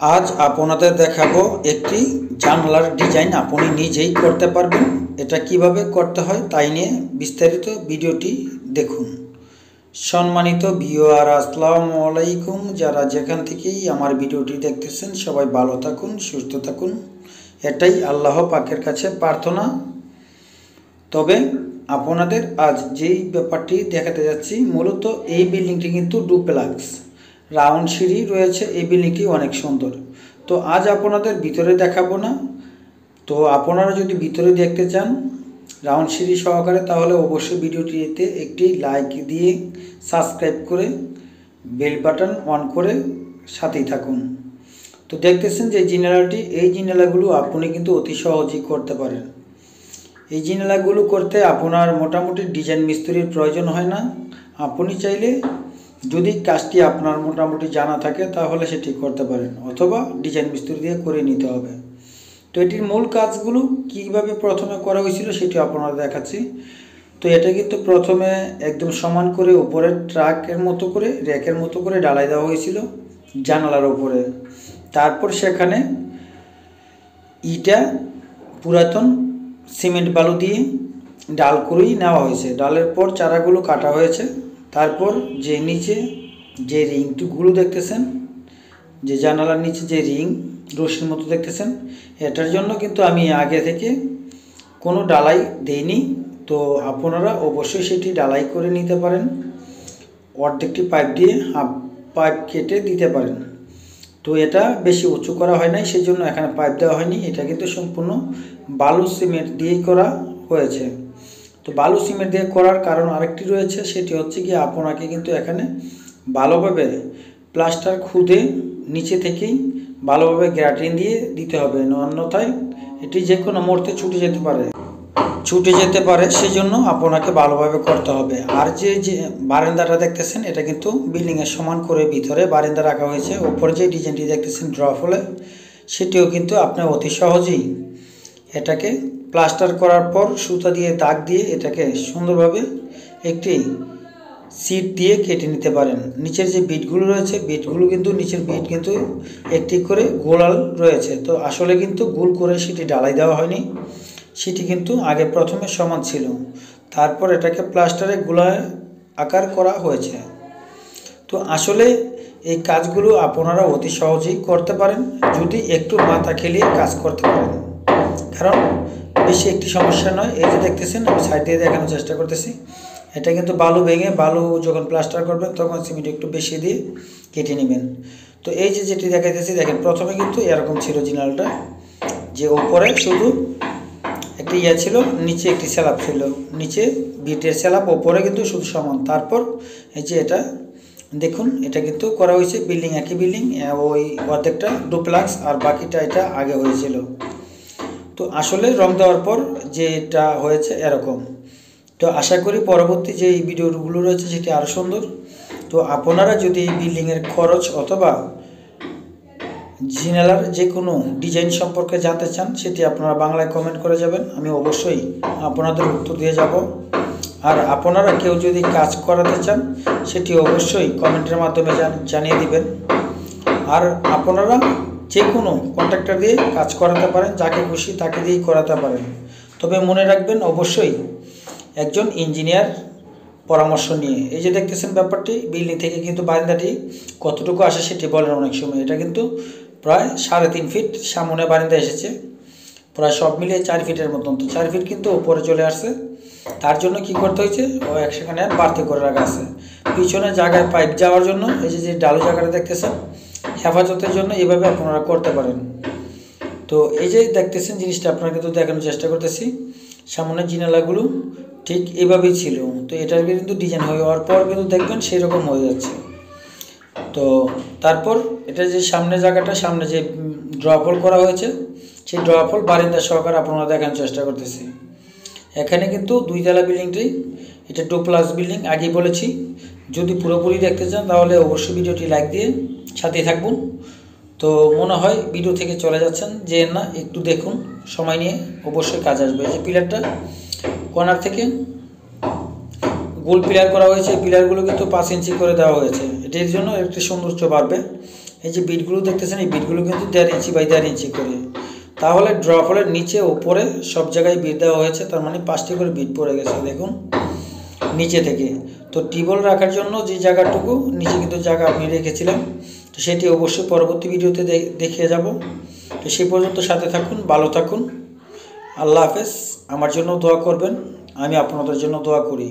আজ আপনাদের দেখাবো একটি জানলার ডিজাইন। আপনি নিজেই করতে পারবেন। এটা কীভাবে করতে হয় তাই নিয়ে বিস্তারিত ভিডিওটি দেখুন। সম্মানিত ভিওয়ার আসসালামু আলাইকুম। যারা যেখান থেকেই আমার ভিডিওটি দেখতেছেন, সবাই ভালো থাকুন, সুস্থ থাকুন। এটাই আল্লাহ পাকের কাছে প্রার্থনা। তবে আপনাদের আজ যেই ব্যাপারটি দেখাতে যাচ্ছি, মূলত এই বিল্ডিংটি কিন্তু ডুপ্লাক্স। রাউন্ড সিঁড়ি রয়েছে এই বিল্ডিংটি অনেক সুন্দর। তো আজ আপনাদের ভিতরে দেখাবো না। তো আপনারা যদি ভিতরে দেখতে চান রাউন্ড সিঁড়ি সহকারে, তাহলে অবশ্যই ভিডিওটিতে একটি লাইক দিয়ে সাবস্ক্রাইব করে, বেল বাটন অন করে সাথেই থাকুন। তো দেখতেছেন যে জিনালাটি, এই জিনালাগুলো আপনি কিন্তু অতি সহজেই করতে পারেন। এই জিনালাগুলো করতে আপনার মোটামুটি ডিজাইন মিস্ত্রির প্রয়োজন হয় না। আপনি চাইলে যদি কাজটি আপনার মোটামুটি জানা থাকে, তাহলে সেটি করতে পারেন, অথবা ডিজাইন মিস্ত্রি দিয়ে করে নিতে হবে। তো এটির মূল কাজগুলো কীভাবে প্রথমে করা হয়েছিল সেটি আপনারা দেখাচ্ছি। তো এটা কিন্তু প্রথমে একদম সমান করে উপরের ট্রাকের মতো করে, র্যাকের মতো করে ডালাই দেওয়া হয়েছিল জানালার উপরে। তারপর সেখানে ইটা, পুরাতন সিমেন্ট বালু দিয়ে ডাল করেই নেওয়া হয়েছে। ডালের পর চারাগুলো কাটা হয়েছে। তারপর যে নিচে যে রিংগুলো দেখতেছেন, যে জানালার নিচে যে রিং রশির মতো দেখতেছেন, এটার জন্য কিন্তু আমি আগে থেকে কোনো ডালাই দেইনি। তো আপনারা অবশ্যই সেটি ডালাই করে নিতে পারেন। অর্ধেকটি পাইপ দিয়ে হাফ পাইপ কেটে দিতে পারেন। তো এটা বেশি উঁচু করা হয় নাই সেই জন্য এখানে পাইপ দেওয়া হয়নি। এটা কিন্তু সম্পূর্ণ বালু সিমেন্ট দিয়েই করা হয়েছে। তো বালু সিমেন্ট দিয়ে করার কারণ আরেকটি রয়েছে, সেটি হচ্ছে কি আপনাকে কিন্তু এখানে ভালোভাবে প্লাস্টার খুদে নিচে থেকেই ভালোভাবে গ্যাটিন দিয়ে দিতে হবে। অন্যথায় এটি যে কোনো মুহূর্তে ছুটে যেতে পারে। ছুটে যেতে পারে সেই জন্য আপনাকে ভালোভাবে করতে হবে। আর যে যে বারান্দাটা দেখতেছেন, এটা কিন্তু বিল্ডিংয়ের সমান করে ভিতরে বারান্দা রাখা হয়েছে। ওপরে যে ডিজাইনটি দেখতেছেন ড্রপ হলে সেটিও কিন্তু আপনি অতি সহজেই এটাকে প্লাস্টার করার পর সুতা দিয়ে দাগ দিয়ে এটাকে সুন্দরভাবে একটি সিট দিয়ে কেটে নিতে পারেন। নিচের যে বিটগুলো রয়েছে, বিটগুলো কিন্তু নিচের বিট কিন্তু একটি করে গোলাল রয়েছে। তো আসলে কিন্তু গোল করে সেটি ডালাই দেওয়া হয়নি। সেটি কিন্তু আগে প্রথমে সমান ছিল। তারপর এটাকে প্লাস্টারে গোলায় আকার করা হয়েছে। তো আসলে এই কাজগুলো আপনারা অতি সহজেই করতে পারেন। যদি একটু মাথা খেলিয়ে কাজ করতে পারেন। কারণ বেশি একটি সমস্যা নয়, এই যে দেখতেছেন, আমি সাইড দিয়ে দেখানোর চেষ্টা করতেছি। এটা কিন্তু বালু ভেঙে, বালু যখন প্লাস্টার করবেন, তখন সিমেন্ট একটু বেশি দিয়ে কেটে নেবেন। তো এই যে যেটি দেখাইতেছি, দেখেন, প্রথমে কিন্তু এরকম ছিল জিনালটা। যে ওপরে শুধু একটি ইয়ে ছিল, নিচে একটি স্যালাপ ছিল। নিচে বিটের স্যালাপ, ওপরে কিন্তু শুধু সমান। তারপর এই যে এটা, দেখুন, এটা কিন্তু করা হয়েছে, বিল্ডিং একই বিল্ডিং ওই অর্ধেকটা ডুপ্লাক্স, আর বাকিটা এটা আগে হয়েছিল। তো আসলে রং দেওয়ার পর যেটা হয়েছে এরকম। তো আশা করি পরবর্তী যে ভিডিওগুলো রয়েছে সেটি আরও সুন্দর। তো আপনারা যদি এই বিল্ডিংয়ের খরচ অথবা জিনালার যে কোনো ডিজাইন সম্পর্কে জানতে চান, সেটি আপনারা বাংলায় কমেন্ট করে যাবেন। আমি অবশ্যই আপনাদের উত্তর দিয়ে যাব। আর আপনারা কেউ যদি কাজ করাতে চান, সেটি অবশ্যই কমেন্টের মাধ্যমে জানিয়ে দিবেন। আর আপনারা যে কোনো কন্ট্রাক্টর দিয়ে কাজ করাতে পারেন, যাকে খুশি তাকে দিয়েই করাতে পারেন। তবে মনে রাখবেন, অবশ্যই একজন ইঞ্জিনিয়ার পরামর্শ নিয়ে। এই যে দেখতেছেন ব্যাপারটি বিল্ডিং থেকে কিন্তু বারিন্দাটি কতটুকু আসে সেটি বলেন অনেক সময়। এটা কিন্তু প্রায় সাড়ে তিন ফিট সামনে বারিন্দা এসেছে। প্রায় সব মিলিয়ে চার ফিটের মতন তো চার ফিট কিন্তু উপরে চলে আসছে। তার জন্য কি করতে হয়েছে? ও একশোখানে বাড়তি করে রাখা আছে। পিছনে জায়গায় পাইপ যাওয়ার জন্য, এই যে যে ডালু জায়গাটা দেখতেছেন হেফাজতের জন্য এভাবে আপনারা করতে পারেন। তো এই যে দেখতেছেন জিনিসটা, আপনারা কিন্তু দেখানোর চেষ্টা করতেছি। সামনের জিনালাগুলো ঠিক এভাবেই ছিল। তো এটার কিন্তু ডিজাইন হয়ে যাওয়ার পর কিন্তু দেখবেন সেই রকম হয়ে যাচ্ছে। তো তারপর এটা যে সামনে জায়গাটা, সামনে যে ড্রপল করা হয়েছে, সেই ড্রপল বারিন্দা সহকারে আপনারা দেখানোর চেষ্টা করতেছি। এখানে কিন্তু দুইতলা বিল্ডিংটি, এটা টু প্লাস বিল্ডিং আগেই বলেছি। যদি পুরোপুরি দেখতে চান তাহলে অবশ্যই ভিডিওটি লাইক দিয়ে সাথেই থাকবুন। তো মনে হয় ভিডিও থেকে চলে যাচ্ছেন। যে না, একটু দেখুন, সময় নিয়ে অবশ্যই কাজ আসবে। এই যে পিলারটা কর্নার থেকে গোল পিলার করা হয়েছে। পিলারগুলো কিন্তু পাঁচ ইঞ্চি করে দেওয়া হয়েছে। এটির জন্য একটি সৌন্দর্য বাড়বে। এই যে বিটগুলো দেখতেছেন, এই বিটগুলো কিন্তু দেড় ইঞ্চি বাই দেড় ইঞ্চি করে। তাহলে ড্রপ হলের নিচে ওপরে সব জায়গায় বিট দেওয়া হয়েছে। তার মানে পাঁচটি করে বিট পড়ে গেছে, দেখুন। নিচে থেকে। তো টিবল রাখার জন্য যে জায়গাটুকু, নিচে কিন্তু জায়গা আমি রেখেছিলাম তো সেটি অবশ্যই পরবর্তী ভিডিওতে দেখিয়ে যাব। তো সে পর্যন্ত সাথে থাকুন, ভালো থাকুন। আল্লাহ হাফেজ। আমার জন্য দোয়া করবেন। আমি আপনাদের জন্য দোয়া করি।